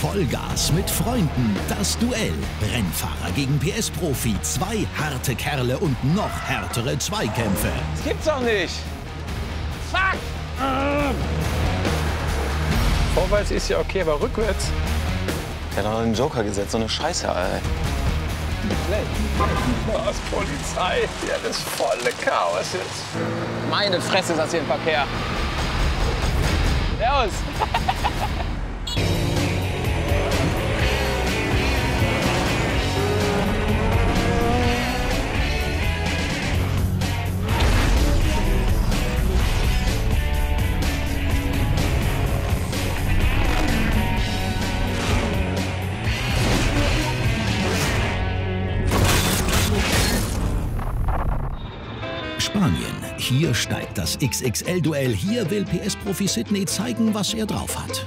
Vollgas mit Freunden. Das Duell. Rennfahrer gegen PS-Profi. Zwei harte Kerle und noch härtere Zweikämpfe. Das gibt's doch nicht. Fuck! Vorwärts ist ja okay, aber rückwärts. Der hat doch einen Joker gesetzt, so eine Scheiße, ey. Was Polizei? Ja, das volle Chaos jetzt. Meine Fresse ist das hier im Verkehr. Servus. Hier steigt das XXL-Duell. Hier will PS-Profi Sydney zeigen, was er drauf hat.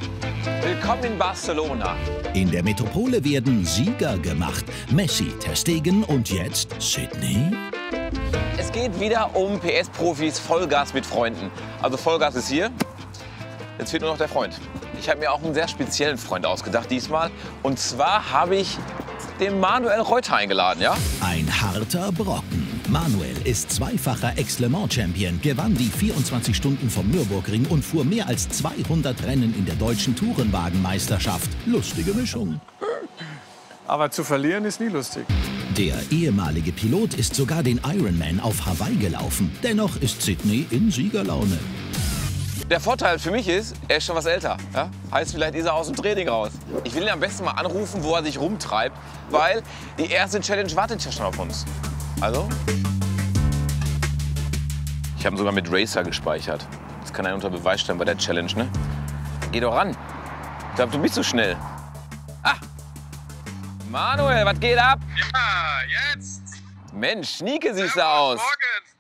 Willkommen in Barcelona. In der Metropole werden Sieger gemacht. Messi, Ter Stegen und jetzt Sydney? Es geht wieder um PS-Profis Vollgas mit Freunden. Also Vollgas ist hier. Jetzt fehlt nur noch der Freund. Ich habe mir auch einen sehr speziellen Freund ausgedacht diesmal. Und zwar habe ich den Manuel Reuter eingeladen, ja? Ein harter Brocken. Manuel ist zweifacher Ex-Le Mans-Champion, gewann die 24 Stunden vom Nürburgring und fuhr mehr als 200 Rennen in der deutschen Tourenwagenmeisterschaft. Lustige Mischung. Aber zu verlieren ist nie lustig. Der ehemalige Pilot ist sogar den Ironman auf Hawaii gelaufen. Dennoch ist Sydney in Siegerlaune. Der Vorteil für mich ist, er ist schon was älter. Ja? Heißt, vielleicht ist er aus dem Training raus. Ich will ihn am besten mal anrufen, wo er sich rumtreibt, weil die erste Challenge wartet ja schon auf uns. Also? Ich habe ihn sogar mit Racer gespeichert. Das kann er unter Beweis stellen bei der Challenge, ne? Geh doch ran. Ich glaube, du bist so schnell. Ah! Manuel, was geht ab? Ja, jetzt. Mensch, Schnieke siehst du aus. Morgen.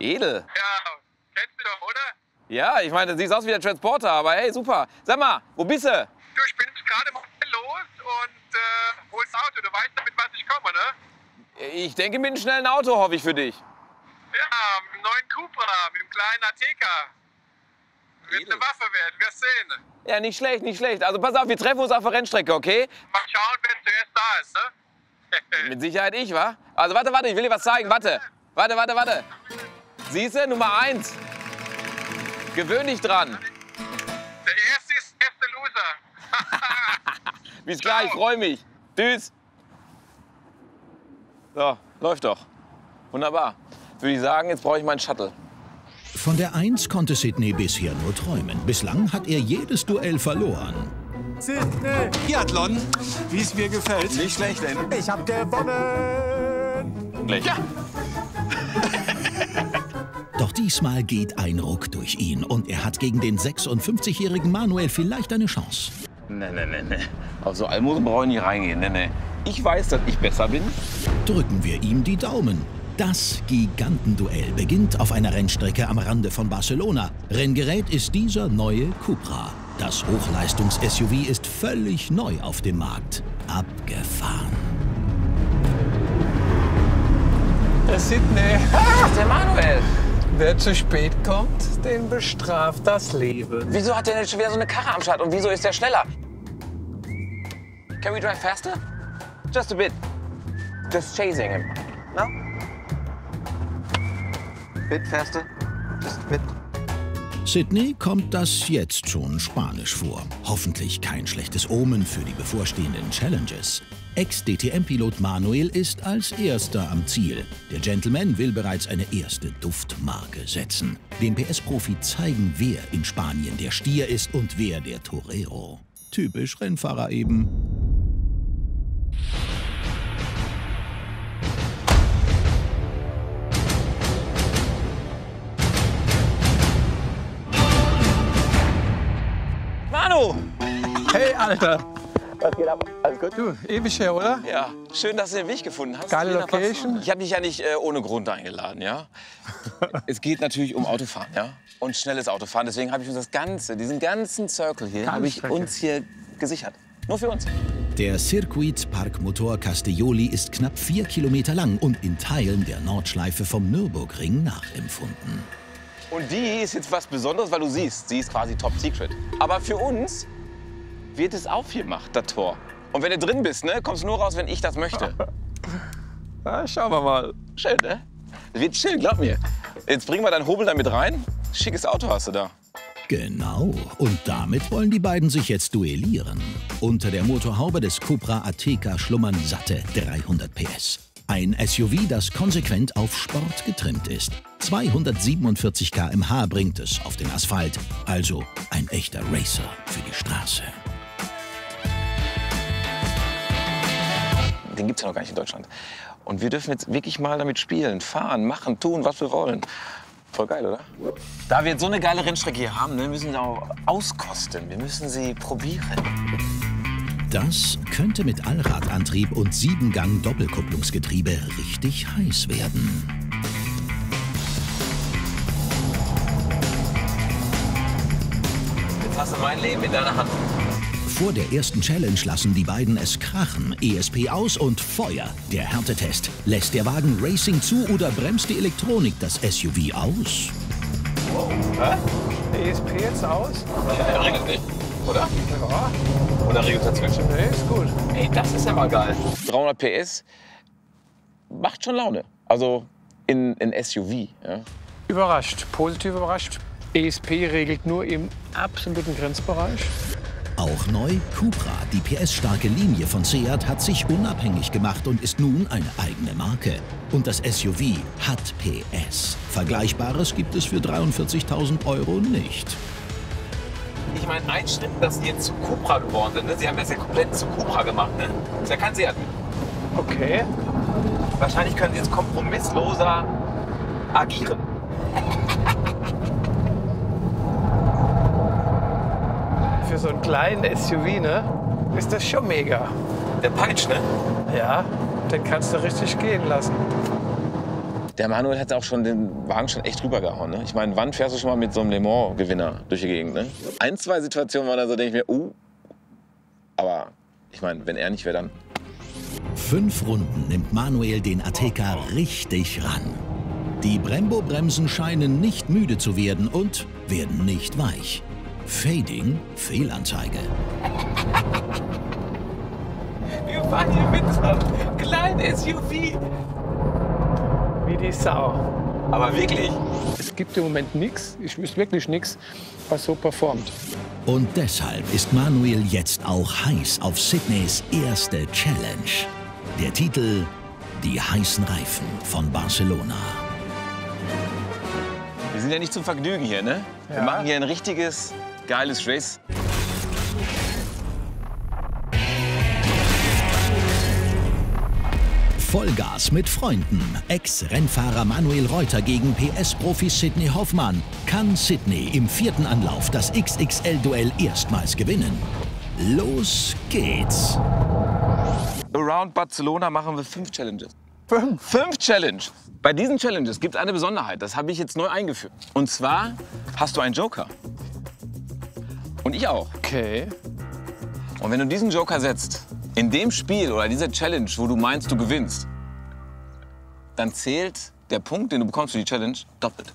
Edel. Ja, kennst du doch, oder? Ja, ich meine, du siehst aus wie der Transporter, aber hey, super. Sag mal, wo bist du? Du, ich bin gerade mal los und äh, hol's Auto. Du weißt, mit was ich komme, ne? Ich denke mit einem schnellen Auto, hoffe ich für dich. Ja, mit dem neuen Cupra, mit dem kleinen Ateca. Wird eine Waffe werden, wirst sehen. Ja, nicht schlecht, nicht schlecht. Also pass auf, wir treffen uns auf der Rennstrecke, okay? Mal schauen, wer zuerst da ist, ne? Mit Sicherheit ich, wa? Also warte, warte, ich will dir was zeigen. Warte, warte, warte, warte. Siehst du, Nummer eins. Gewöhn dich dran. Der erste ist der erste Loser. Bis gleich, ich freue mich. Tschüss. So, läuft doch. Wunderbar. Würde ich sagen, jetzt brauche ich meinen Shuttle. Von der 1 konnte Sydney bisher nur träumen. Bislang hat er jedes Duell verloren. Sydney, Biathlon, wie es mir gefällt. Nicht schlecht, denn. Ich hab gewonnen. Gleich. Ja. Doch diesmal geht ein Ruck durch ihn und er hat gegen den 56-jährigen Manuel vielleicht eine Chance. Nee, nee, nee, nee. Auf so Almosen brauche ich nicht reingehen. Nee, nee. Ich weiß, dass ich besser bin. Drücken wir ihm die Daumen. Das Gigantenduell beginnt auf einer Rennstrecke am Rande von Barcelona. Renngerät ist dieser neue Cupra. Das Hochleistungs-SUV ist völlig neu auf dem Markt. Abgefahren. Der Sydney. Ach, der Manuel. Wer zu spät kommt, den bestraft das Leben. Wieso hat der denn schon wieder so eine Karre am Start und wieso ist der schneller? Can we drive faster? Just a bit. Just chasing him. No? Bit faster. Just a bit. Sydney kommt das jetzt schon spanisch vor. Hoffentlich kein schlechtes Omen für die bevorstehenden Challenges. Ex-DTM-Pilot Manuel ist als erster am Ziel. Der Gentleman will bereits eine erste Duftmarke setzen. Dem PS-Profi zeigen, wer in Spanien der Stier ist und wer der Torero. Typisch Rennfahrer eben. Manu! Hey, Alter. Was geht ab? Alles gut? Du, ewig her, oder? Ja, schön, dass du den Weg gefunden hast. Geile Location. Ich habe dich ja nicht äh, ohne Grund eingeladen, ja? es geht natürlich um Autofahren, ja? Und schnelles Autofahren. Deswegen habe ich uns das Ganze, diesen ganzen Circle hier, habe ich uns hier gesichert. Nur für uns. Der Circuit Park Motor Castiglioli ist knapp vier Kilometer lang und in Teilen der Nordschleife vom Nürburgring nachempfunden. Und die ist jetzt was Besonderes, weil du siehst, sie ist quasi top secret. Aber für uns wird es aufgemacht, das Tor. Und wenn du drin bist, ne, kommst du nur raus, wenn ich das möchte. Na, schauen wir mal. Schön, ne? Das wird schön, glaub mir. Jetzt bringen wir deinen Hobel da mit rein. Schickes Auto hast du da. Genau, und damit wollen die beiden sich jetzt duellieren. Unter der Motorhaube des Cupra Ateca schlummern satte 300 PS. Ein SUV, das konsequent auf Sport getrimmt ist. 247 km/h bringt es auf den Asphalt, also ein echter Racer für die Straße. Den gibt's ja noch gar nicht in Deutschland. Und wir dürfen jetzt wirklich mal damit spielen, fahren, machen, tun, was wir wollen. Voll geil, oder? Da wir jetzt so eine geile Rennstrecke hier haben, ne, müssen wir auch auskosten. Wir müssen sie probieren. Das könnte mit Allradantrieb und Siebengang Doppelkupplungsgetriebe richtig heiß werden. Jetzt hast du mein Leben in deiner Hand. Vor der ersten Challenge lassen die beiden es krachen. ESP aus und Feuer. Der Härtetest. Lässt der Wagen Racing zu oder bremst die Elektronik das SUV aus? ESP E jetzt aus? Ja, er regelt nicht, oder? Ja, Oder regelt dazwischen? nee, ist gut. Ey, das ist ja mal geil. 300 PS macht schon Laune. Also in, in SUV. Ja. Überrascht, positiv überrascht. ESP regelt nur im absoluten Grenzbereich. Auch neu Cupra, die PS-starke Linie von Seat, hat sich unabhängig gemacht und ist nun eine eigene Marke. Und das SUV hat PS. Vergleichbares gibt es für 43.000 Euro nicht. Ich meine, ein Schritt, dass sie jetzt zu Cupra geworden sind. Ne? Sie haben das ja komplett zu Cupra gemacht. Ne? Ist ja kein Seat. Okay. Wahrscheinlich können sie jetzt kompromissloser agieren. So einen kleinen SUV, ne? Ist das schon mega. Der Peitsch, ne? Ja, den kannst du richtig gehen lassen. Der Manuel hat auch schon den Wagen schon echt rübergehauen. Ne? Ich meine, wann fährst du schon mal mit so einem Le Mans-Gewinner durch die Gegend? Ne? Ein, zwei Situationen waren da so, denke ich mir, uh. Aber ich meine, wenn er nicht wäre, dann. Fünf Runden nimmt Manuel den Ateca richtig ran. Die Brembo-Bremsen scheinen nicht müde zu werden und werden nicht weich. Fading, Fehlanzeige. Wir fahren hier mit so einem kleinen SUV. Wie die Sau. Aber wirklich. Es gibt im Moment nichts, ich wüsste wirklich nichts, was so performt. Und deshalb ist Manuel jetzt auch heiß auf Sydneys erste Challenge. Der Titel Die heißen Reifen von Barcelona. Wir sind ja nicht zum Vergnügen hier, ne? Wir Ja. machen hier ein richtiges, geiles Race. Vollgas mit Freunden. Ex-Rennfahrer Manuel Reuter gegen PS-Profi Sidney Hoffmann. Kann Sidney im vierten Anlauf das XXL-Duell erstmals gewinnen? Los geht's! Around Barcelona machen wir fünf Challenges. Fünf? Fünf Challenge. Bei diesen Challenges gibt es eine Besonderheit. Das habe ich jetzt neu eingeführt. Und zwar hast du einen Joker. Und ich auch. Okay. Und wenn du diesen Joker setzt, in dem Spiel oder dieser Challenge, wo du meinst, du gewinnst, dann zählt der Punkt, den du bekommst für die Challenge, doppelt.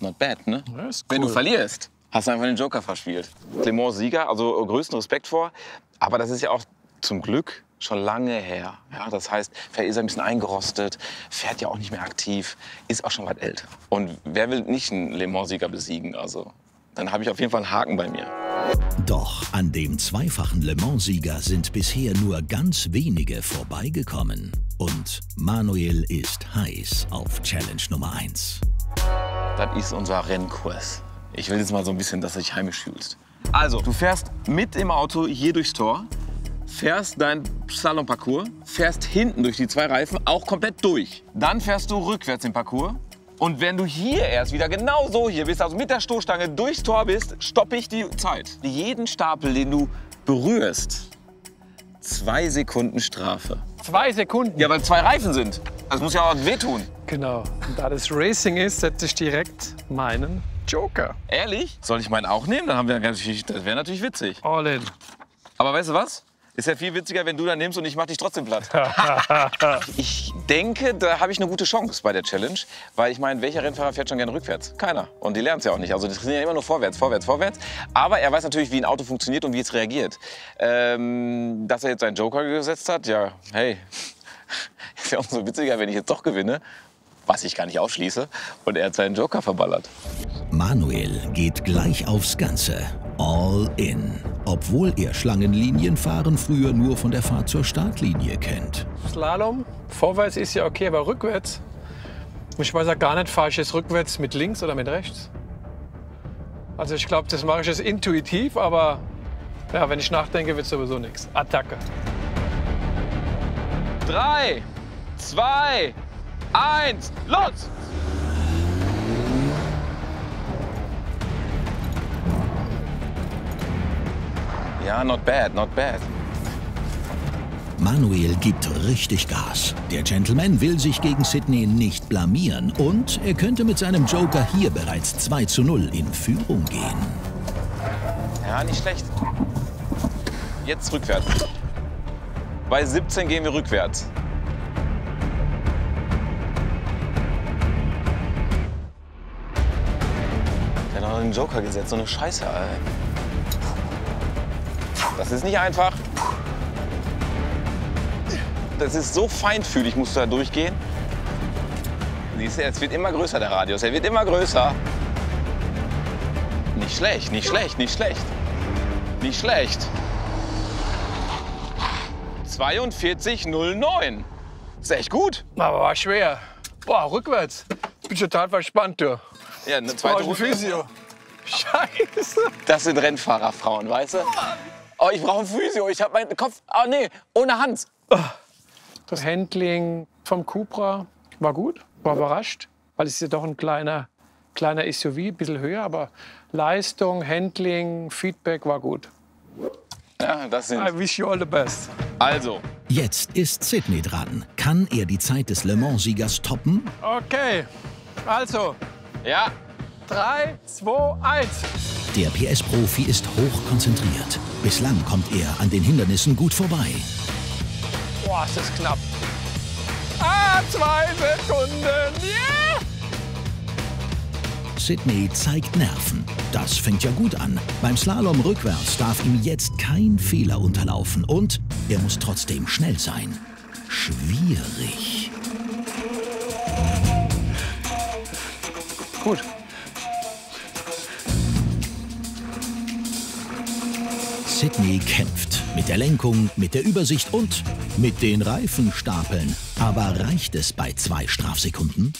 Not bad, ne? Ja, ist Wenn du cool. verlierst, hast du einfach den Joker verspielt. Clemens Sieger, also größten Respekt vor. Aber das ist ja auch zum Glück schon lange her. Ja, das heißt, vielleicht ist er ein bisschen eingerostet, fährt ja auch nicht mehr aktiv, ist auch schon weit älter. Und wer will nicht einen Le Mans-Sieger besiegen? Also, dann habe ich auf jeden Fall einen Haken bei mir. Doch an dem zweifachen Le Mans-Sieger sind bisher nur ganz wenige vorbeigekommen. Und Manuel ist heiß auf Challenge Nummer 1. Das ist unser Rennkurs. Ich will jetzt mal so ein bisschen, dass du dich heimisch fühlst. Also, du fährst mit im Auto hier durchs Tor, fährst dein Slalomparcours, fährst hinten durch die zwei Reifen auch komplett durch. Dann fährst du rückwärts den Parcours. Und wenn du hier erst wieder genau so hier bist, also mit der Stoßstange durchs Tor bist, stoppe ich die Zeit. Jeden Stapel, den du berührst, zwei Sekunden Strafe. Zwei Sekunden. Ja, weil zwei Reifen sind. Das muss ja auch wehtun. Genau. Und da das Racing ist, setze ich direkt meinen Joker. Ehrlich? Soll ich meinen auch nehmen? Dann haben wir natürlich, das wäre natürlich witzig. All in. Aber weißt du was? Ist ja viel witziger, wenn du da nimmst und ich mach dich trotzdem platt. ich denke, da habe ich eine gute Chance bei der Challenge. Weil ich meine, welcher Rennfahrer fährt schon gerne rückwärts? Keiner. Und die lernen es ja auch nicht. Also die trainieren ja immer nur vorwärts, vorwärts, vorwärts. Aber er weiß natürlich, wie ein Auto funktioniert und wie es reagiert. Ähm, dass er jetzt seinen Joker gesetzt hat, ja, hey. Ist ja umso witziger, wenn ich jetzt doch gewinne. Was ich gar nicht ausschließe. Und er hat seinen Joker verballert. Manuel geht gleich aufs Ganze. All in. Obwohl er Schlangenlinienfahren früher nur von der Fahrt zur Startlinie kennt. Slalom, vorwärts ist ja okay, aber rückwärts. Ich weiß ja gar nicht, fahre ich jetzt rückwärts mit links oder mit rechts. Also ich glaube, das mache ich jetzt intuitiv, aber ja, wenn ich nachdenke, wird sowieso nichts. Attacke. Drei, zwei, eins, los! Ja, not bad, not bad. Manuel gibt richtig Gas. Der Gentleman will sich gegen Sydney nicht blamieren und er könnte mit seinem Joker hier bereits 2 zu 0 in Führung gehen. Ja, nicht schlecht. Jetzt rückwärts. Bei 17 gehen wir rückwärts. Einen Joker gesetzt, so eine Scheiße, Alter. Das ist nicht einfach. Das ist so feinfühlig, musst du da durchgehen. Siehst du, es wird immer größer, der Radius. Er wird immer größer. Nicht schlecht, nicht schlecht, nicht schlecht. Nicht schlecht. 42,09. Ist echt gut. Aber war schwer. Boah, rückwärts. Bin total verspannt, du. Ja, eine zweite ich Runde. Physio. Scheiße. Das sind Rennfahrerfrauen, weißt du? Oh, ich brauche einen Physio. Ich habe meinen Kopf. Oh nee, ohne Hand. Das Handling vom Cupra war gut, war überrascht, weil es ist ja doch ein kleiner, kleiner SUV, ein bisschen höher, aber Leistung, Handling, Feedback war gut. Ja, das sind. I wish you all the best. Also, Jetzt ist Sydney dran. Kann er die Zeit des Le Mans-Siegers toppen? Okay, also ja. 3, 2, 1. Der PS-Profi ist hochkonzentriert. Bislang kommt er an den Hindernissen gut vorbei. Boah, ist das knapp. Ah, zwei Sekunden. Yeah! Sydney zeigt Nerven. Das fängt ja gut an. Beim Slalom rückwärts darf ihm jetzt kein Fehler unterlaufen und er muss trotzdem schnell sein. Schwierig. Gut. Sydney kämpft mit der Lenkung, mit der Übersicht und mit den Reifenstapeln. Aber reicht es bei zwei Strafsekunden?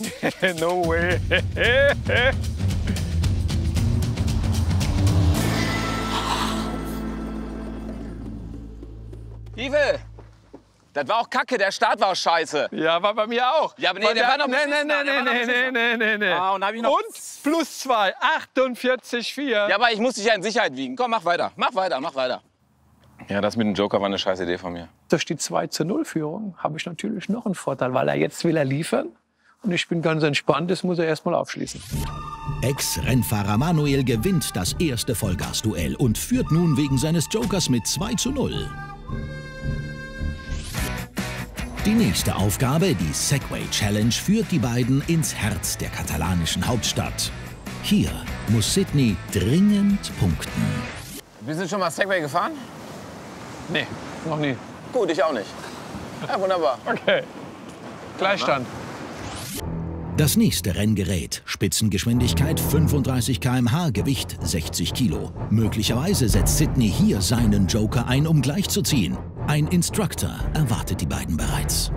No way. das war auch kacke. Der Start war auch scheiße. Ja, war bei mir auch. Ja, aber nee, Weil der war noch nee, nee, nee, der war nee, nee, nee, nee, nee. Ah, und hab ich noch- Und plus zwei, 48,4. Ja, aber ich muss dich ja in Sicherheit wiegen. Komm, mach weiter. Mach weiter, mach weiter. Ja, das mit dem Joker war eine scheiß Idee von mir. Durch die 2 zu 0 Führung habe ich natürlich noch einen Vorteil, weil er jetzt will er liefern. Und ich bin ganz entspannt, das muss er erst mal aufschließen. Ex-Rennfahrer Manuel gewinnt das erste Vollgasduell und führt nun wegen seines Jokers mit 2 zu 0. Die nächste Aufgabe, die Segway Challenge, führt die beiden ins Herz der katalanischen Hauptstadt. Hier muss Sydney dringend punkten. Bist du schon mal Segway gefahren? Nee, noch nie. Gut, ich auch nicht. Ja, wunderbar. Okay. Gleichstand. Das nächste Renngerät, Spitzengeschwindigkeit 35 km/h, Gewicht 60 Kilo. Möglicherweise setzt Sydney hier seinen Joker ein, um gleichzuziehen. Ein Instructor erwartet die beiden bereits.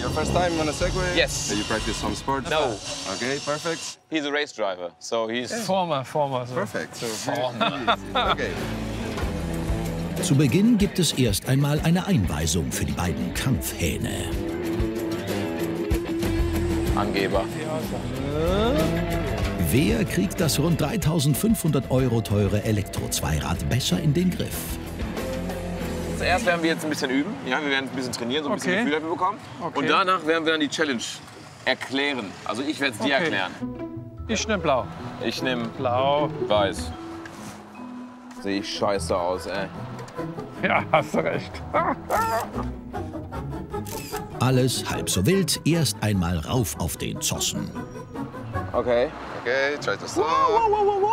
Your first time on a Segway? Yes. You practice some sports? No. Okay, perfect. He's a race driver, so he's... Former, former. So. Perfect. So easy. Okay. Zu Beginn gibt es erst einmal eine Einweisung für die beiden Kampfhähne. Angeber. Wer kriegt das rund 3500 Euro teure Elektro-Zweirad besser in den Griff? Zuerst werden wir jetzt ein bisschen üben. Ja, wir werden ein bisschen trainieren, so ein bisschen Okay. Gefühl dafür bekommen. Okay. Und danach werden wir dann die Challenge erklären. Also ich werde es dir Okay. erklären. Ich nehme blau. Ich nehme Blau. weiß. Sehe ich scheiße aus, ey. Ja, hast du recht. Alles halb so wild, erst einmal rauf auf den Zossen. Okay. Okay, try to stop.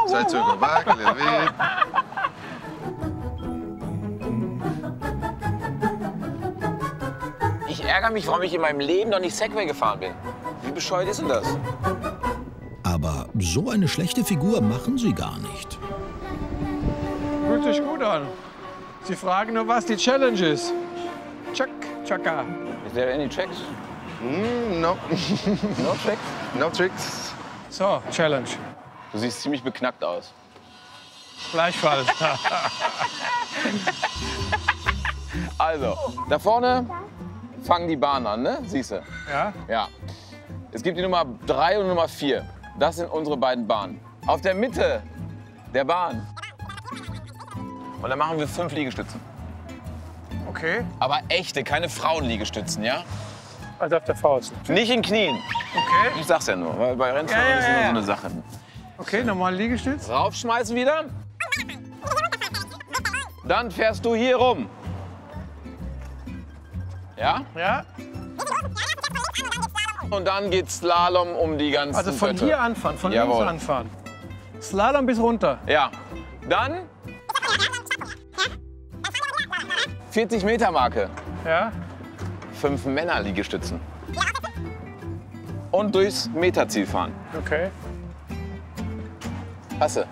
Try to go back a little bit. Ärgere mich, warum ich in meinem Leben noch nicht Segway gefahren bin. Wie bescheuert ist denn das? Aber so eine schlechte Figur machen sie gar nicht. Fühlt sich gut an. Sie fragen nur, was die Challenge ist. Chuck, Chaka. Is there any tricks? Mm, no, No tricks? no tricks. So, Challenge. Du siehst ziemlich beknackt aus. Gleichfalls. Also, da vorne fangen die Bahnen an, ne? Siehst du? ja? Ja. Es gibt die Nummer 3 und Nummer 4. Das sind unsere beiden Bahnen. Auf der Mitte der Bahn. Und dann machen wir fünf Liegestützen. Okay. Aber echte, keine Frauenliegestützen, ja? Also auf der Faust. Nicht in Knien. Okay. Ich sag's ja nur, weil bei Rennfahrern Ja, ja, ist immer ja, so eine Sache. Okay, nochmal Liegestütz. Raufschmeißen wieder. Dann fährst du hier rum. Ja? Ja. Und dann geht's Slalom um die ganzen Also von Pötte. hier anfahren, von Jawohl. links anfahren. Slalom bis runter. Ja. Dann 40 Meter Marke. Ja. Fünf Männer Liegestützen. Und durchs Meterziel fahren. Okay. Hasse.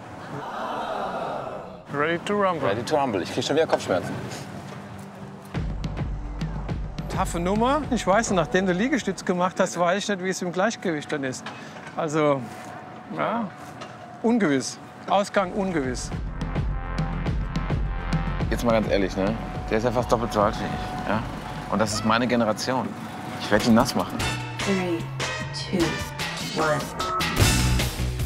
Ready to rumble. Ready to rumble. Ich krieg schon wieder Kopfschmerzen. Taffe Nummer. Ich weiß, nachdem du Liegestütz gemacht hast, weiß ich nicht, wie es im Gleichgewicht dann ist. Also, ja, ungewiss. Ausgang ungewiss. Jetzt mal ganz ehrlich, ne? Der ist ja fast doppelt so alt wie ich. Ja? Und das ist meine Generation. Ich werde ihn nass machen. Three, two, one.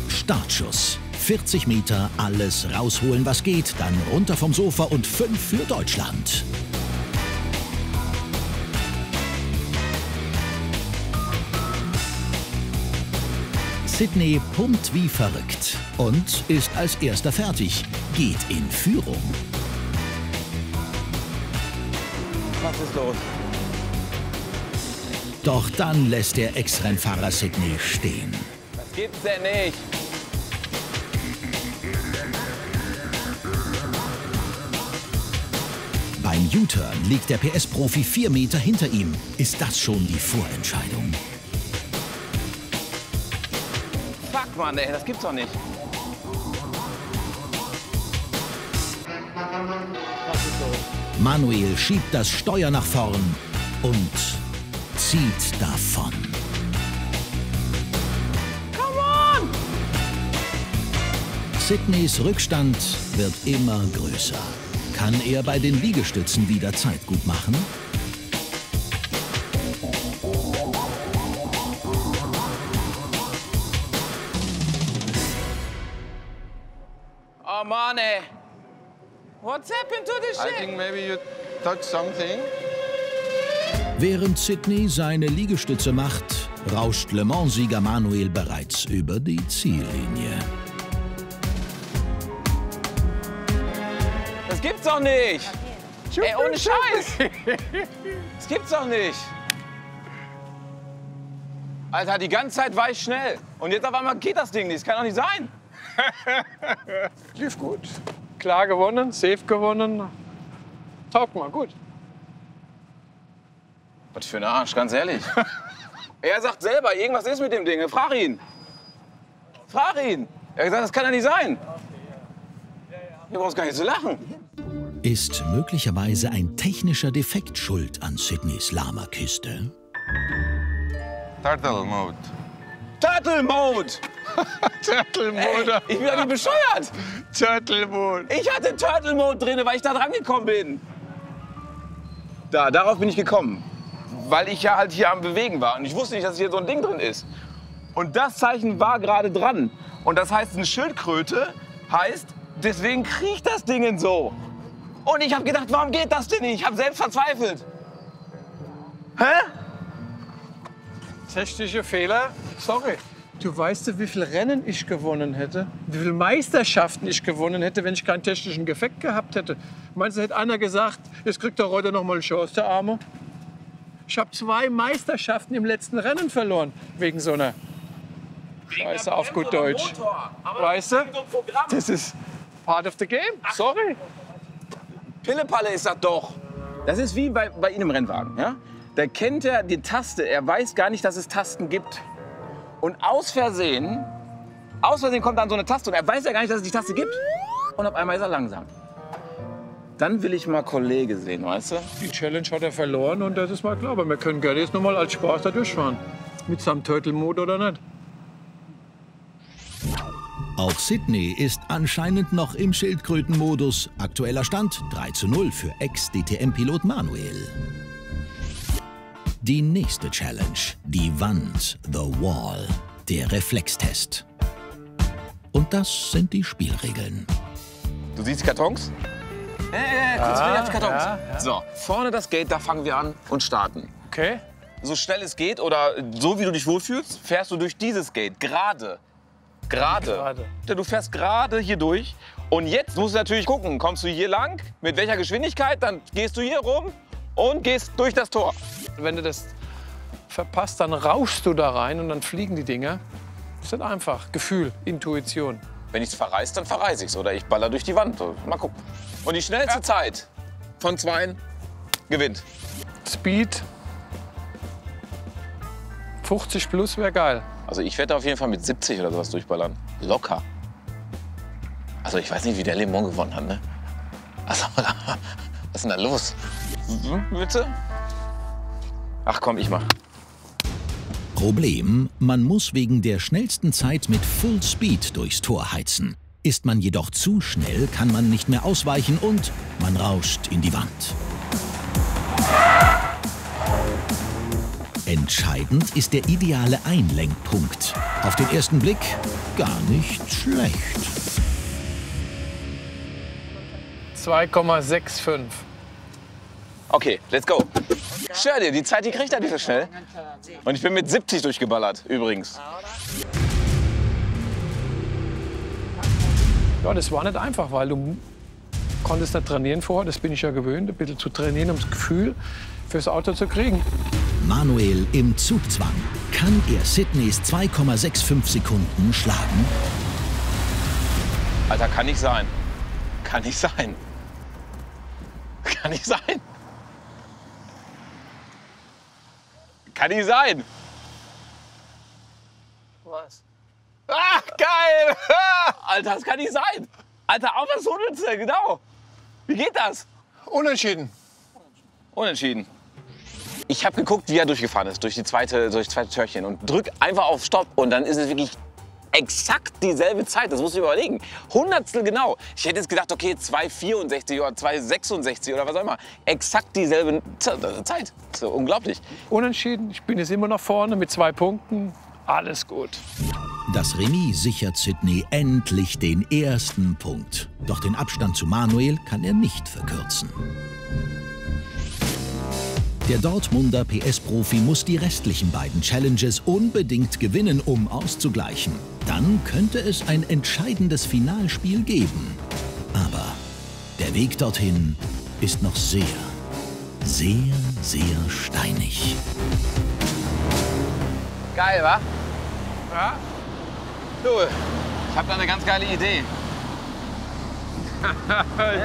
Startschuss. 40 Meter, alles rausholen, was geht, dann runter vom Sofa und fünf für Deutschland. Sydney pumpt wie verrückt und ist als erster fertig, geht in Führung. Was ist los? Doch dann lässt der Ex-Rennfahrer Sydney stehen. Das gibt's denn nicht. Beim U-Turn liegt der PS-Profi vier Meter hinter ihm. Ist das schon die Vorentscheidung? Mann, ey, das gibt's doch nicht. Manuel schiebt das Steuer nach vorn und zieht davon. Sydneys Rückstand wird immer größer. Kann er bei den Liegestützen wieder Zeit gut machen? Think maybe you touched something. Während Sydney seine Liegestütze macht, rauscht Le Mans-Sieger Manuel bereits über die Ziellinie. Das gibt's doch nicht. Ey, ohne Scheiß. Das gibt's doch nicht. Alter, die ganze Zeit war ich schnell. Und jetzt auf einmal geht das Ding nicht. Das kann doch nicht sein. Lief gut. Klar gewonnen, safe gewonnen. Taugt mal, gut. Was für ein Arsch, ganz ehrlich. er sagt selber, irgendwas ist mit dem Ding. Frag ihn. Frag ihn. Er hat gesagt, das kann ja nicht sein. Hier brauchst gar nicht zu lachen. Ist möglicherweise ein technischer Defekt schuld an Sydneys Lama-Kiste? Turtle mode. Turtle Mode. Turtle Ey, Mode. ich bin doch nicht bescheuert. Turtle Mode. Ich hatte Turtle Mode drin, weil ich da dran gekommen bin. Da, darauf bin ich gekommen. Weil ich ja halt hier am Bewegen war. Und ich wusste nicht, dass hier so ein Ding drin ist. Und das Zeichen war gerade dran. Und das heißt, eine Schildkröte heißt, deswegen kriecht das Ding so. Und ich habe gedacht, warum geht das denn nicht? Ich habe selbst verzweifelt. Hä? Technische Fehler. Sorry. Du weißt, wie viele Rennen ich gewonnen hätte? Wie viele Meisterschaften ich gewonnen hätte, wenn ich keinen technischen Defekt gehabt hätte? Meinst du, hätte einer gesagt, jetzt kriegt der heute noch mal eine Chance, der Arme? Ich habe zwei Meisterschaften im letzten Rennen verloren, wegen so einer Scheiße auf gut Deutsch. Weißt du? Das ist part of the game. Sorry. Pillepalle ist das doch. Das ist wie bei, bei Ihnen im Rennwagen. Ja? Da kennt er die Taste, er weiß gar nicht, dass es Tasten gibt. Und aus Versehen, aus Versehen kommt dann so eine Taste und er weiß ja gar nicht, dass es die Taste gibt. Und auf einmal ist er langsam. Dann will ich mal Kollege sehen, weißt du? Die Challenge hat er verloren und das ist mal klar. Aber wir können gerne jetzt noch mal als Spaß da durchfahren. Mit seinem Turtle-Mode oder nicht. Auch Sydney ist anscheinend noch im Schildkrötenmodus. Aktueller Stand 3 zu 0 für Ex-DTM-Pilot Manuel. Die nächste Challenge, die Wand, The Wall, der Reflextest. Und das sind die Spielregeln. Du siehst die Kartons? Äh, äh, kurz ja, auf die Kartons. So, vorne das Gate, da fangen wir an und starten. Okay. So schnell es geht oder so wie du dich wohlfühlst, fährst du durch dieses Gate gerade. Gerade. Gerade. Ja, Du fährst gerade hier durch. Und jetzt musst du natürlich gucken, kommst du hier lang, mit welcher Geschwindigkeit, dann gehst du hier rum und gehst durch das Tor. Wenn du das verpasst, dann rauschst du da rein und dann fliegen die Dinger. Das ist einfach Gefühl, Intuition. Wenn ich es verreiß, dann verreiß ich es. Oder ich baller durch die Wand. Mal gucken. Und die schnellste Zeit von zweien gewinnt. Speed 50 plus wäre geil. Also ich werde auf jeden Fall mit 70 oder sowas durchballern. Locker. Also ich weiß nicht, wie der Le Mans gewonnen hat, ne? Also, was ist denn da los? Mhm, bitte? Ach komm, ich mach. Problem, man muss wegen der schnellsten Zeit mit Full Speed durchs Tor heizen. Ist man jedoch zu schnell, kann man nicht mehr ausweichen und man rauscht in die Wand. Entscheidend ist der ideale Einlenkpunkt. Auf den ersten Blick gar nicht schlecht. 2,65. Okay, let's go. Schau dir, die Zeit, die kriegt er nicht so schnell. Und ich bin mit 70 durchgeballert, übrigens. Ja, das war nicht einfach, weil du konntest nicht trainieren vorher. Das bin ich ja gewöhnt, ein bisschen zu trainieren, um das Gefühl fürs Auto zu kriegen. Manuel im Zugzwang. Kann er Sydneys 2,65 Sekunden schlagen? Alter, kann nicht sein. Kann nicht sein. Kann nicht sein. Kann nicht sein. Was? Ah, geil! Alter, das kann nicht sein. Alter, auf das Hundertstel, genau. Wie geht das? Unentschieden. Unentschieden. Ich habe geguckt, wie er durchgefahren ist, durch, die zweite, durch das zweite Türchen. Und drück einfach auf Stopp und dann ist es wirklich exakt dieselbe Zeit. Das musst du dir überlegen. Hundertstel genau. Ich hätte jetzt gedacht, okay, 2,64 oder 2,66 oder was auch immer. Exakt dieselbe Zeit. Ja unglaublich. Unentschieden. Ich bin jetzt immer noch vorne mit zwei Punkten. Alles gut. Das Remis sichert Sydney endlich den ersten Punkt. Doch den Abstand zu Manuel kann er nicht verkürzen. Der Dortmunder PS-Profi muss die restlichen beiden Challenges unbedingt gewinnen, um auszugleichen. Dann könnte es ein entscheidendes Finalspiel geben. Aber der Weg dorthin ist noch sehr, sehr, sehr steinig. Geil, wa? Ja. Du, ich habe da eine ganz geile Idee.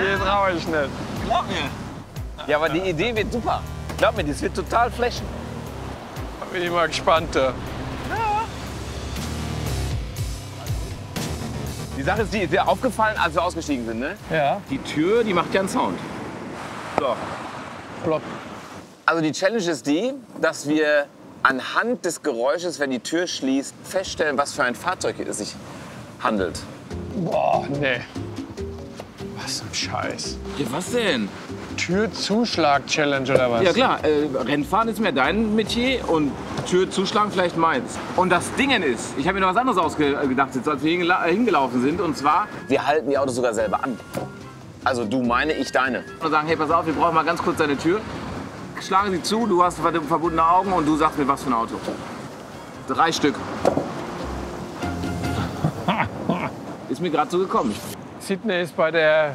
Hier traue ich nicht. Glaub mir. Ja, aber die Idee wird super. Glaub mir, das wird total flashen. Da bin ich mal gespannt. äh. Die Sache ist, die ist dir aufgefallen, als wir ausgestiegen sind, ne? Ja. Die Tür, die macht ja einen Sound. So. Plopp. Also die Challenge ist die, dass wir anhand des Geräusches, wenn die Tür schließt, feststellen, was für ein Fahrzeug es sich handelt. Boah, nee. Was ein Scheiß. Ja, was denn? Türzuschlag-Challenge oder was? Ja klar, äh, Rennfahren ist mehr dein Metier und Tür zuschlagen vielleicht meins. Und das Dingen ist, ich habe mir noch was anderes ausgedacht, als wir hingela- äh, hingelaufen sind. Und zwar, wir halten die Autos sogar selber an. Also du meine, ich deine. Und sagen, hey, pass auf, wir brauchen mal ganz kurz deine Tür. Schlagen sie zu, du hast ver- verbundene Augen und du sagst mir, was für ein Auto. Drei Stück. Ist mir gerade so gekommen. Sydney ist bei der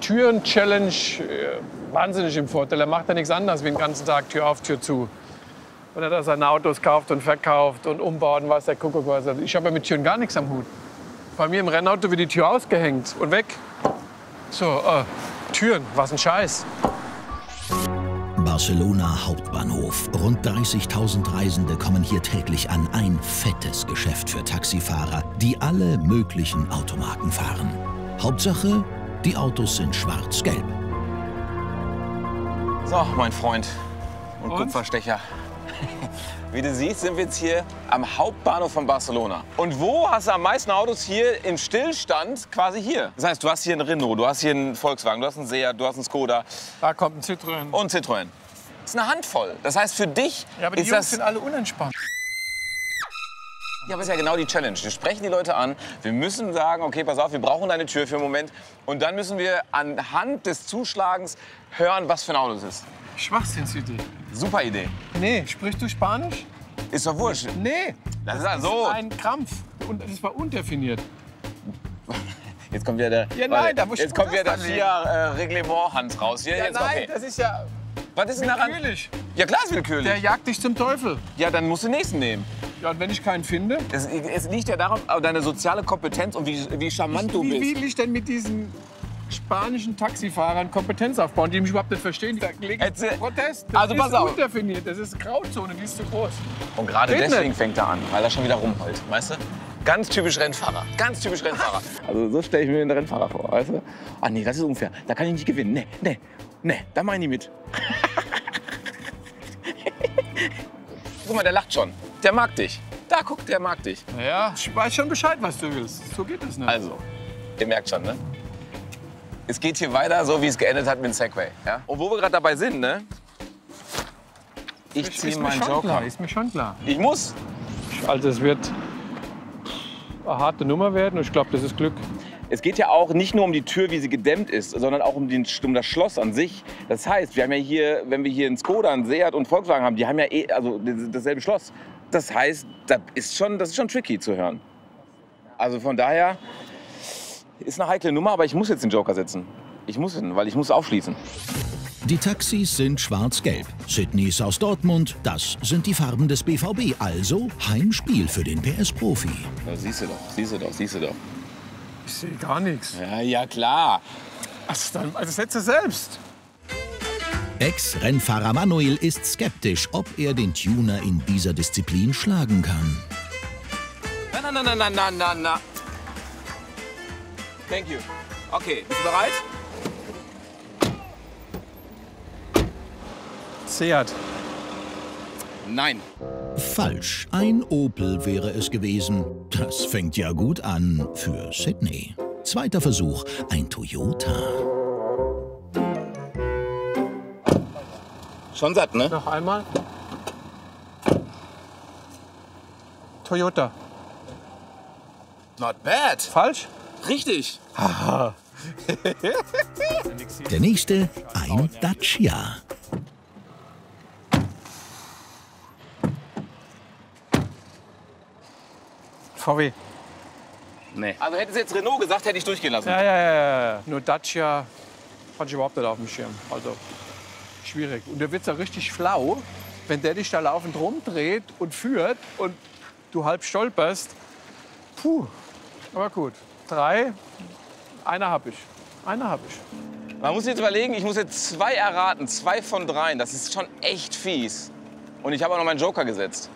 Türen-Challenge äh, wahnsinnig im Vorteil. Er macht ja nichts anderes wie den ganzen Tag Tür auf, Tür zu. Und er hat seine Autos kauft und verkauft und umbaut und was der Kuckuck was. Also ich habe ja mit Türen gar nichts am Hut. Bei mir im Rennauto wird die Tür ausgehängt und weg. So, äh, Türen, was ein Scheiß. Barcelona Hauptbahnhof. Rund 30.000 Reisende kommen hier täglich an. Ein fettes Geschäft für Taxifahrer, die alle möglichen Automarken fahren. Hauptsache, die Autos sind schwarz-gelb. So, mein Freund und, Und? Kupferstecher. Wie du siehst, sind wir jetzt hier am Hauptbahnhof von Barcelona. Und wo hast du am meisten Autos hier im Stillstand? Quasi hier. Das heißt, du hast hier einen Renault, du hast hier einen Volkswagen, du hast einen Seat, du hast einen Skoda Da kommt ein Citroën. und Citroën. Das ist eine Handvoll. Das heißt, für dich Ja, aber die ist Jungs das... sind alle unentspannt. Ja, aber ist ja genau die Challenge. Wir sprechen die Leute an. Wir müssen sagen, okay, pass auf, wir brauchen deine Tür für einen Moment. Und dann müssen wir anhand des Zuschlagens hören, was für ein Auto es ist. Schwachsinnsidee. Super Idee. Nee, sprichst du Spanisch? Ist doch wurscht. Nee. Das ist halt so. Ein Krampf. Und das war undefiniert. Jetzt kommt wieder der, Ja, nein, da muss ich jetzt kommt wieder der das vier äh, Reglement Hans raus. Hier, jetzt, okay. das ist ja Was ist denn daran? willkürlich. Ja, klar ist willkürlich. Der jagt dich zum Teufel. ja, dann musst du den nächsten nehmen. Ja, und wenn ich keinen finde? Es, es liegt ja daran, deine soziale Kompetenz und wie, wie charmant du Wie bist. will ich denn mit diesen spanischen Taxifahrern Kompetenz aufbauen, die mich überhaupt nicht verstehen? Da liegt Jetzt, äh, Protest. Das also ist pass auf. undefiniert. Das ist Grauzone, die ist zu groß. Und gerade deswegen nicht. fängt er an, weil er schon wieder rumheult, weißt du? Ganz typisch Rennfahrer, ganz typisch Rennfahrer. Also so stelle ich mir den Rennfahrer vor, weißt du? Ah nee, das ist unfair, da kann ich nicht gewinnen. Nee, nee, nee, da mach ich mit. Guck mal, der lacht schon. Der mag dich. Da, guck, der mag dich. Ja, ich weiß schon Bescheid, was du willst. So geht das nicht. Also, ihr merkt schon, ne? Es geht hier weiter, so wie es geendet hat mit dem Segway. Ja? Und wo wir gerade dabei sind, ne? Ich ziehe meinen Joker. klar. Ist mir schon klar. Ich muss. Also es wird eine harte Nummer werden und ich glaube, das ist Glück. Es geht ja auch nicht nur um die Tür, wie sie gedämmt ist, sondern auch um, den, um das Schloss an sich. Das heißt, wir haben ja hier, wenn wir hier einen Skoda, einen Seat und Volkswagen haben, die haben ja eh, also das- dasselbe Schloss. Das heißt, das ist schon, das ist schon tricky zu hören. Also von daher ist eine heikle Nummer, aber ich muss jetzt den Joker setzen. Ich muss ihn, weil ich muss aufschließen. Die Taxis sind schwarz-gelb. Sydney ist aus Dortmund. Das sind die Farben des BVB. Also Heimspiel für den PS-Profi. Ja, siehst du doch, siehst du doch, siehst du doch. Ich sehe gar nichts. Ja, ja klar. Also, dann, also setze selbst. Ex-Rennfahrer Manuel ist skeptisch, ob er den Tuner in dieser Disziplin schlagen kann. Na, na, na, na, na, na, na. Thank you. Okay, bist du bereit? Seat. Nein. Falsch. Ein Opel wäre es gewesen. Das fängt ja gut an für Sydney. Zweiter Versuch, ein Toyota. Schon satt, ne? Noch einmal. Toyota. Not bad. Falsch? Richtig. Der nächste, ein Dacia. VW. Nee. Also hättest du jetzt Renault gesagt, hätte ich durchgehen lassen. Ja, ja, ja, ja, ja. Nur Dacia hatte ich überhaupt nicht auf dem Schirm. Also schwierig. Und der wird ja richtig flau, wenn der dich da laufend rumdreht und führt und du halb stolperst. Puh, aber gut. Drei, einer hab ich. Einer hab ich. Man muss jetzt überlegen, ich muss jetzt zwei erraten, zwei von dreien. Das ist schon echt fies. Und ich habe auch noch meinen Joker gesetzt.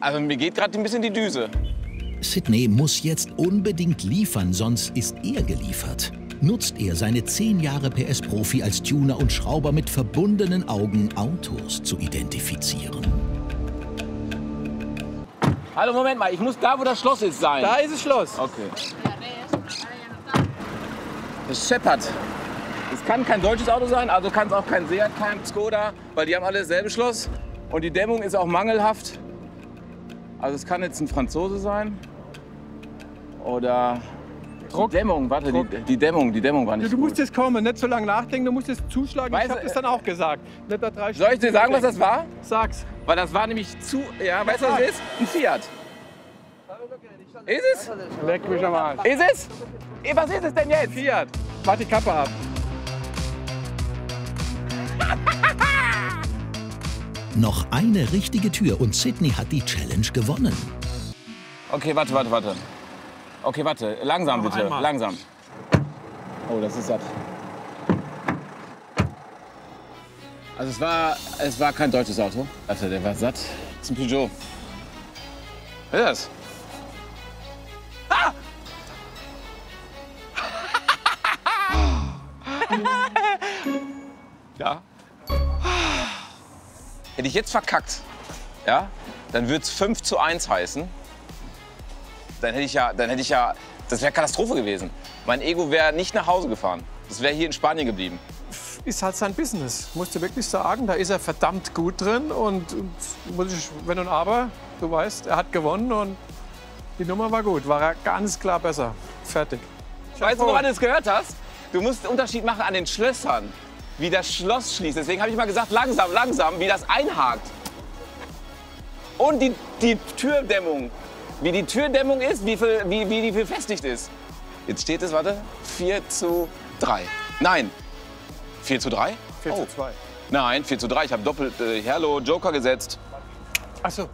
Also mir geht gerade ein bisschen die Düse. Sydney muss jetzt unbedingt liefern, sonst ist er geliefert. Nutzt er seine 10 Jahre PS-Profi als Tuner und Schrauber mit verbundenen Augen, Autos zu identifizieren. Hallo, Moment mal, ich muss da, wo das Schloss ist, sein. Da ist es Schloss. Okay. Das scheppert. Es kann kein deutsches Auto sein, also kann es auch kein Seat, kein Skoda, weil die haben alle dasselbe Schloss. Und die Dämmung ist auch mangelhaft. Also es kann jetzt ein Franzose sein. Oder Druck. Die Dämmung, warte, Druck. die, die Dämmung, die Dämmung war Ja, nicht du gut. musst jetzt kommen, nicht so lange nachdenken, du musst jetzt zuschlagen. Weißt ich hab du- das dann auch gesagt. Nicht da drei Soll ich dir sagen, was das war? Sag's. Weil das war nämlich zu, ja, weißt du, was das ist? Ein Fiat. Ist es? Leck mich am Arsch. Ist es? Eh, Was ist es denn jetzt? Fiat, mach die Kappe ab. Noch eine richtige Tür und Sydney hat die Challenge gewonnen. Okay, warte, warte, warte. Okay, warte. Langsam bitte. einmal. Langsam. Oh, das ist satt. Also es war, es war kein deutsches Auto. Warte, der war satt. Das ist ein Peugeot. Was ist das? Ah! ja. Hätte ich jetzt verkackt, ja, dann würde es 5 zu 1 heißen. Dann hätte ich ja, dann hätte ich ja, das wäre Katastrophe gewesen. Mein Ego wäre nicht nach Hause gefahren. Das wäre hier in Spanien geblieben. Ist halt sein Business, musst du wirklich sagen. Da ist er verdammt gut drin und, und muss ich, wenn und aber, du weißt, er hat gewonnen und die Nummer war gut, war er ganz klar besser. Fertig. Weißt du, woran du es gehört hast? Du musst einen Unterschied machen an den Schlössern, wie das Schloss schließt. Deswegen habe ich mal gesagt, langsam, langsam, wie das einhakt. Und die, die Türdämmung. Wie die Türdämmung ist, wie, viel, wie, wie die befestigt ist. Jetzt steht es, warte, 4 zu 3. Nein, 4 zu 3? 4 Oh. zu 2. Nein, 4 zu 3. Ich habe doppelt äh, Herlo Joker gesetzt. Achso,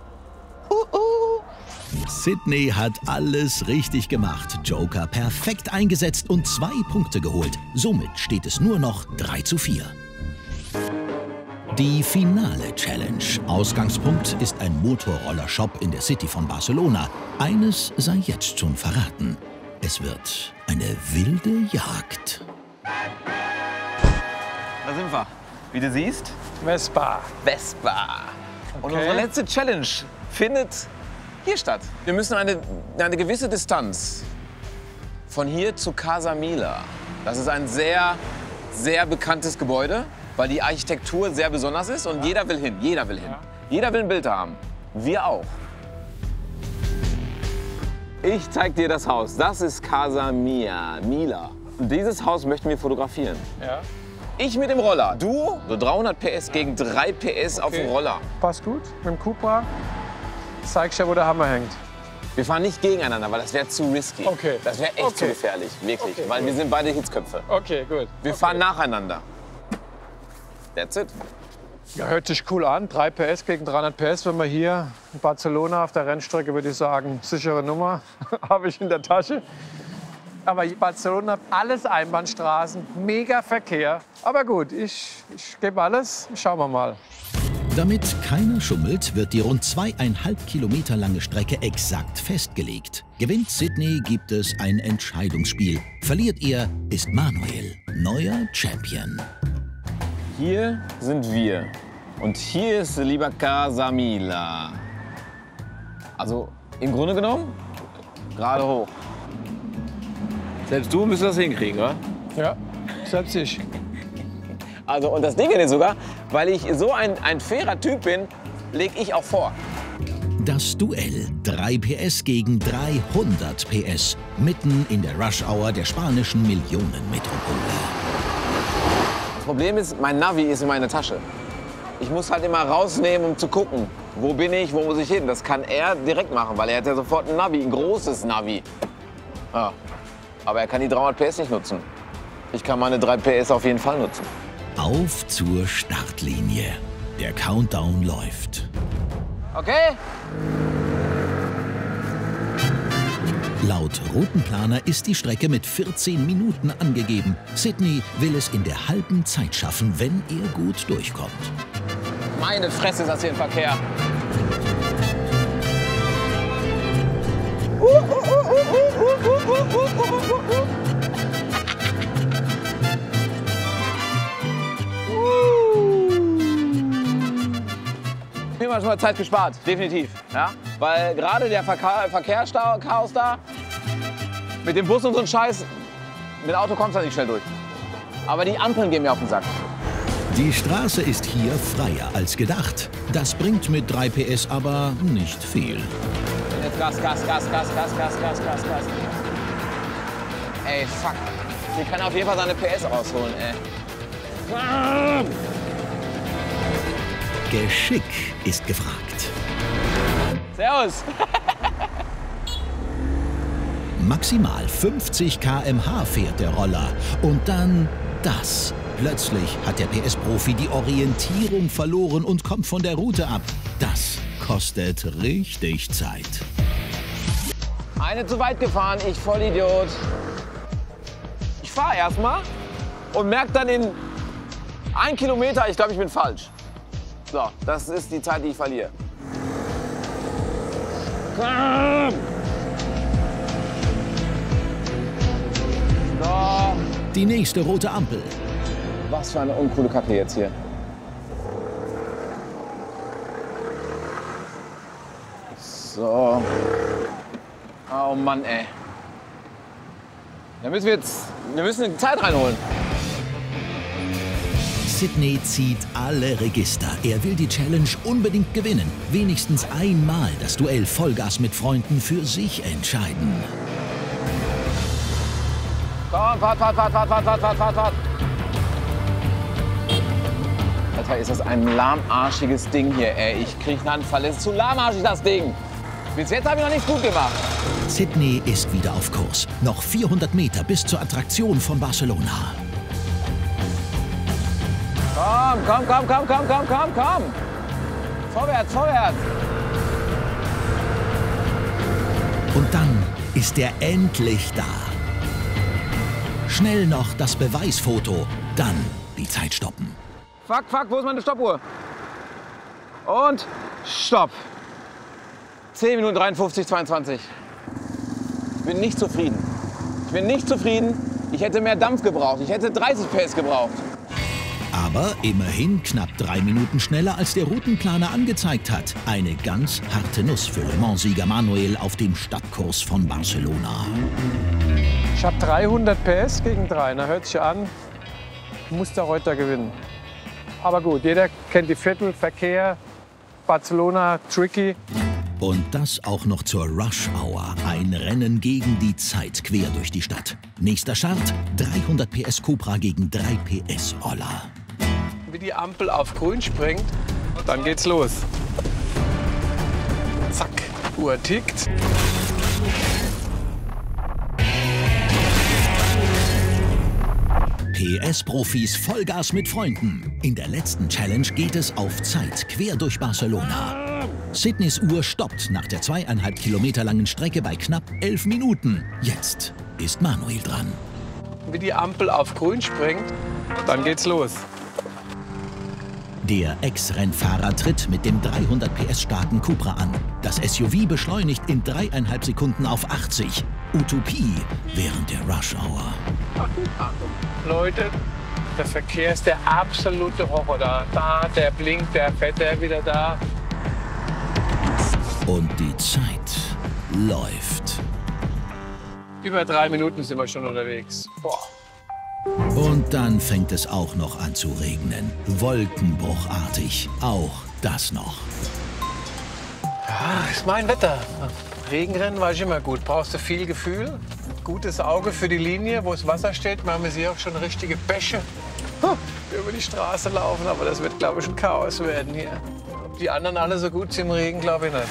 Sydney hat alles richtig gemacht, Joker perfekt eingesetzt und zwei Punkte geholt. Somit steht es nur noch 3 zu 4. Die finale Challenge. Ausgangspunkt ist ein Motorroller-Shop in der City von Barcelona. Eines sei jetzt schon verraten. Es wird eine wilde Jagd. Da sind wir. Wie du siehst, Vespa. Vespa. Und Okay. unsere letzte Challenge findet hier statt. Wir müssen eine, eine gewisse Distanz von hier zu Casa Mila. Das ist ein sehr, sehr bekanntes Gebäude, weil die Architektur sehr besonders ist und jeder will hin. Jeder will hin. Jeder will ein Bild haben. Wir auch. Ich zeig dir das Haus. Das ist Casa Mia, Mila. Dieses Haus möchten wir fotografieren. Ja. Ich mit dem Roller. Du, so 300 PS gegen 3 PS auf dem Roller. Passt gut. Mit dem Cupra zeig ich ja, wo der Hammer hängt. Wir fahren nicht gegeneinander, weil das wäre zu risky. Okay. Das wäre echt zu Okay. gefährlich, wirklich. Okay, weil wir sind beide Hitzköpfe. Okay, gut. Wir fahren nacheinander. That's it. Ja, hört sich cool an. 3 PS gegen 300 PS. Wenn wir hier in Barcelona auf der Rennstrecke, würde ich sagen, sichere Nummer habe ich in der Tasche. Aber Barcelona hat alles Einbahnstraßen, mega Verkehr. Aber gut, ich, ich gebe alles. Schauen wir mal. Damit keiner schummelt, wird die rund zweieinhalb Kilometer lange Strecke exakt festgelegt. Gewinnt Sydney, gibt es ein Entscheidungsspiel. Verliert ihr, ist Manuel neuer Champion. Hier sind wir. Und hier ist lieber Casamila. Also im Grunde genommen gerade hoch. Selbst du müsstest das hinkriegen, oder? Ja, selbst ich. Also, und das Ding ist sogar, weil ich so ein, ein fairer Typ bin, lege ich auch vor. Das Duell 3 PS gegen 300 PS, mitten in der Rush-Hour der spanischen Millionenmetropole. Das Problem ist, mein Navi ist in meiner Tasche. Ich muss halt immer rausnehmen, um zu gucken, wo bin ich, wo muss ich hin. Das kann er direkt machen, weil er hat ja sofort ein Navi, ein großes Navi. Ja. Aber er kann die 300 PS nicht nutzen. Ich kann meine 3 PS auf jeden Fall nutzen. Auf zur Startlinie. Der Countdown läuft. Okay? Laut Routenplaner ist die Strecke mit 14 Minuten angegeben. Sydney will es in der halben Zeit schaffen, wenn er gut durchkommt. Meine Fresse ist das hier ein Verkehr. Mir mal schon mal Zeit gespart, definitiv. Ja? Weil gerade der Verkehr, Verkehrschaos da, mit dem Bus und so ein Scheiß, mit dem Auto kommst du da nicht schnell durch. Aber die Ampeln gehen mir auf den Sack. Die Straße ist hier freier als gedacht. Das bringt mit 3 PS aber nicht viel. Jetzt Gas, Gas, Gas, Gas, Gas, Gas, Gas, Gas, Gas. Ey, fuck. Hier kann auf jeden Fall seine PS rausholen, ey. Geschick ist gefragt. Servus. Maximal 50 km/h fährt der Roller. Und dann das. Plötzlich hat der PS-Profi die Orientierung verloren und kommt von der Route ab. Das kostet richtig Zeit. Eine zu weit gefahren, ich Vollidiot. Ich fahre erstmal und merke dann in ein Kilometer, ich glaube, ich bin falsch. So, das ist die Zeit, die ich verliere. Komm! So, Die nächste rote Ampel. was für eine uncoole Kacke jetzt hier. So. Oh Mann, ey. Da müssen wir jetzt, wir müssen die Zeit reinholen. Sydney zieht alle Register. Er will die Challenge unbedingt gewinnen. Wenigstens einmal das Duell Vollgas mit Freunden für sich entscheiden. Komm, fahrt, fahrt, fahrt, fahrt, fahrt, fahrt, fahrt, fahrt. Alter, ist das ein lahmarschiges Ding hier, ey. Ich krieg einen Anfall. Es ist zu lahmarschig, das Ding. Bis jetzt habe ich noch nichts gut gemacht. Sydney ist wieder auf Kurs. Noch 400 Meter bis zur Attraktion von Barcelona. Komm, komm, komm, komm, komm, komm, komm, komm. Vorwärts, vorwärts. Und dann ist er endlich da. Schnell noch das Beweisfoto, dann die Zeit stoppen. Fuck, fuck, wo ist meine Stoppuhr? Und stopp. 10 Minuten 53, 22. Ich bin nicht zufrieden. Ich bin nicht zufrieden. Ich hätte mehr Dampf gebraucht. Ich hätte 30 PS gebraucht. Aber immerhin knapp drei Minuten schneller als der Routenplaner angezeigt hat. Eine ganz harte Nuss für Le Mans-Sieger Manuel auf dem Stadtkurs von Barcelona. Ich habe 300 PS gegen 3. Na, hört sich an, muss der Reuter gewinnen. Aber gut, jeder kennt die Viertel, Verkehr, Barcelona, tricky. Und das auch noch zur Rush Hour. Ein Rennen gegen die Zeit quer durch die Stadt. Nächster Start, 300 PS Cupra gegen 3 PS Roller. Wie die Ampel auf grün springt, dann geht's los. Zack, Uhr tickt. PS-Profis Vollgas mit Freunden. In der letzten Challenge geht es auf Zeit quer durch Barcelona. Sydneys Uhr stoppt nach der zweieinhalb Kilometer langen Strecke bei knapp elf Minuten. Jetzt ist Manuel dran. Wie die Ampel auf grün springt, dann geht's los. Der Ex-Rennfahrer tritt mit dem 300 PS starken Cupra an. Das SUV beschleunigt in dreieinhalb Sekunden auf 80. Utopie während der Rush Hour. Leute, der Verkehr ist der absolute Horror da. Da, der blinkt, der fährt der wieder da. Und die Zeit läuft. Über drei Minuten sind wir schon unterwegs. Boah. Dann fängt es auch noch an zu regnen. Wolkenbruchartig. Auch das noch. Ah, ist mein Wetter. Regenrennen war ich immer gut. Brauchst du viel Gefühl, gutes Auge für die Linie, wo das Wasser steht. Wir haben jetzt hier auch schon richtige Bäche über die Straße laufen. Aber das wird, glaube ich, ein Chaos werden hier. Ob die anderen alle so gut sind im Regen, glaube ich nicht.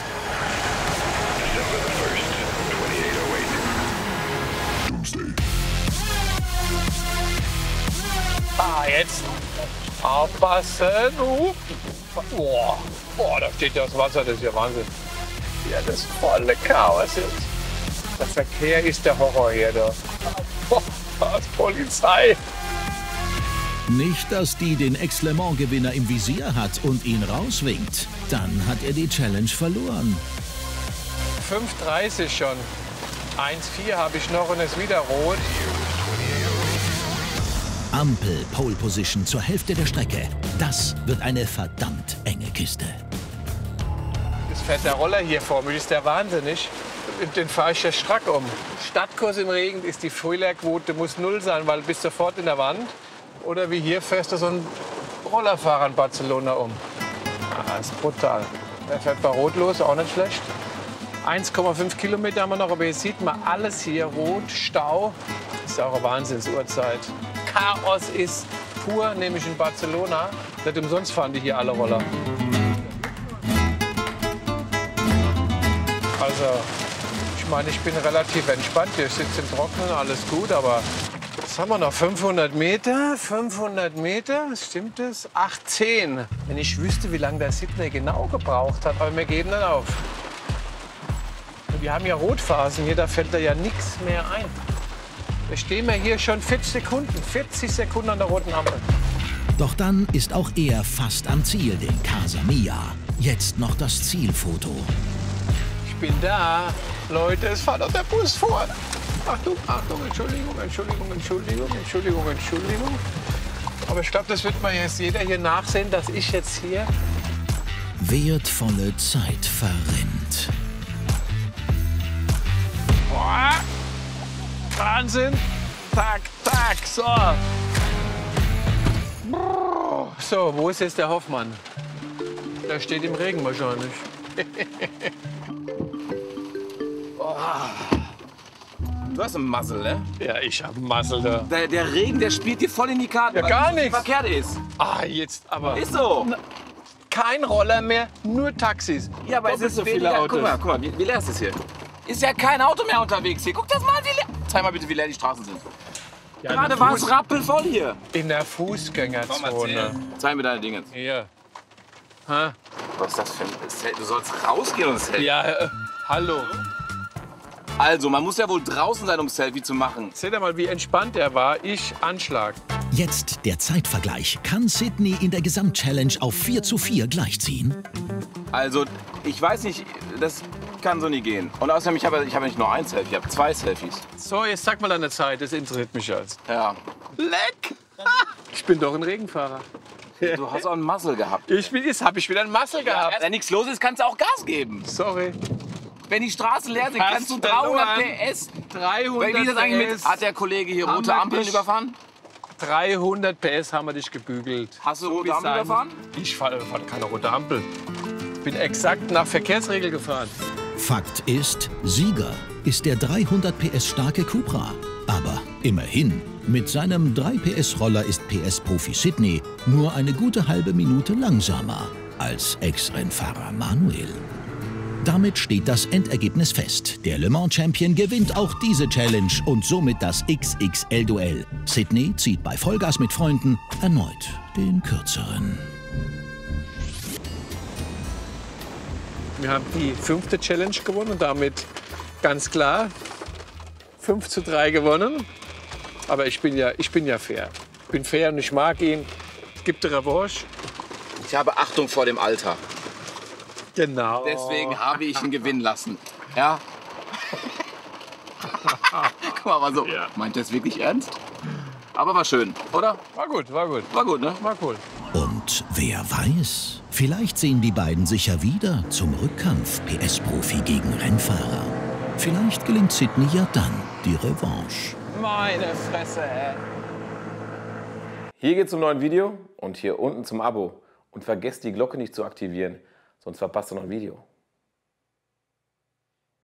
Jetzt aufpassen. Boah, boah, da steht ja das Wasser, das ist ja Wahnsinn. Ja, das volle Chaos ist. Der Verkehr ist der Horror hier da. Boah, Polizei. Nicht, dass die den Ex-Le Mans-Gewinner im Visier hat und ihn rauswinkt. Dann hat er die Challenge verloren. 5,30 schon. 1,4 habe ich noch und es ist wieder rot. Ampel Pole Position zur Hälfte der Strecke. Das wird eine verdammt enge Kiste. Jetzt fährt der Roller hier vor mir, ist der wahnsinnig. Den fahre ich ja strack um. Stadtkurs im Regen ist die Fehlerquote, muss null sein, weil du bist sofort in der Wand. Oder wie hier fährst du so einen Rollerfahrer in Barcelona um. Ah, ist brutal. Der fährt bei Rot los, auch nicht schlecht. 1,5 Kilometer haben wir noch, aber hier sieht man alles hier, Rot, Stau. Das ist auch eine Wahnsinnsuhrzeit. Chaos ist pur, nämlich in Barcelona. Nicht umsonst fahren die hier alle Roller. Also, ich Ich meine, ich bin relativ entspannt. Wir sitzen im Trocknen, alles gut, aber was haben wir noch? 500 Meter? 500 Meter? Stimmt das? 18. Wenn ich wüsste, wie lange der Sydney genau gebraucht hat, aber wir geben dann auf. Wir haben ja Rotphasen hier, da fällt da ja nichts mehr ein. Wir stehen ja hier schon 40 Sekunden, 40 Sekunden an der roten Ampel. Doch dann ist auch er fast am Ziel, den Casa Mia. Jetzt noch das Zielfoto. Ich bin da. Leute, es fährt doch der Bus vor. Achtung, Achtung, Entschuldigung, Entschuldigung, Entschuldigung, Entschuldigung, Entschuldigung. Aber ich glaube, das wird mal jetzt jeder hier nachsehen, dass ich jetzt hier Wertvolle Zeit verrinnt. Boah. Wahnsinn. Tack, tack, so. Brrr. So, wo ist jetzt der Hoffmann? Der steht im Regen wahrscheinlich. Du hast einen Muzzle, ne? Ja, ich hab einen Muscle da. Der, der Regen, der spielt dir voll in die Karten. Ja, weil gar es nichts. verkehrt ist. Ah, jetzt aber. Ist so. Kein Roller mehr, nur Taxis. Ja, aber es Doppelt ist so viele weniger- Autos. Guck mal, guck mal, wie, wie leer ist es hier? Ist ja kein Auto mehr unterwegs hier. Guck das mal, leer. Zeig mal bitte, wie leer die Straßen sind. Ja, Gerade war es rappelvoll hier. In der Fußgängerzone. Zeig mir deine Dinge. Hier. Ha? Was ist das für ein Zelt? Du sollst rausgehen und Selfie. Ja, äh, hallo. Also, man muss ja wohl draußen sein, um Selfie zu machen. Seht ihr mal, wie entspannt er war. Ich Anschlag. Jetzt der Zeitvergleich. Kann Sydney in der Gesamtchallenge auf 4 zu 4 gleichziehen? Also, ich weiß nicht, das kann so nie gehen. Und außerdem, ich habe ich habe nicht nur ein Selfie, ich habe zwei Selfies. So, jetzt sag mal deine Zeit. Das interessiert mich jetzt. Ja. Leck! Ich bin doch ein Regenfahrer. Du hast auch einen Muzzle gehabt. Ich bin, jetzt habe ich wieder einen Muscle gehabt. Wenn nichts los ist, kannst du auch Gas geben. Sorry. Wenn die Straßen leer sind, kannst du verloren. 300 PS. 300 Wie ist das eigentlich mit? PS. Hat der Kollege hier rote Ampeln überfahren? 300 PS haben wir dich gebügelt. Hast du rote sein- überfahren? Ich fahre fahr keine rote Ampel. Bin exakt nach Verkehrsregel gefahren. Fakt ist, Sieger ist der 300 PS starke Cupra. Aber immerhin, mit seinem 3 PS Roller ist PS-Profi Sydney nur eine gute halbe Minute langsamer als Ex-Rennfahrer Manuel. Damit steht das Endergebnis fest. Der Le Mans Champion gewinnt auch diese Challenge und somit das XXL-Duell. Sydney zieht bei Vollgas mit Freunden erneut den kürzeren. Wir haben die fünfte Challenge gewonnen und damit ganz klar 5 zu 3 gewonnen. Aber ich bin ja, ich bin ja fair. Ich bin fair und ich mag ihn. Es gibt eine Revanche. Ich habe Achtung vor dem Alter. Genau. Deswegen habe ich ihn gewinnen lassen. Ja? Guck mal, mal so. Ja. Meint er es wirklich ernst? Aber war schön, oder? War gut, war gut. War gut, ne? War cool. Und wer weiß, vielleicht sehen die beiden sich ja wieder zum Rückkampf PS-Profi gegen Rennfahrer. Vielleicht gelingt Sydney ja dann die Revanche. Meine Fresse, ey. Hier geht's zum neuen Video und hier unten zum Abo. Und vergesst die Glocke nicht zu aktivieren, sonst verpasst ihr noch ein Video.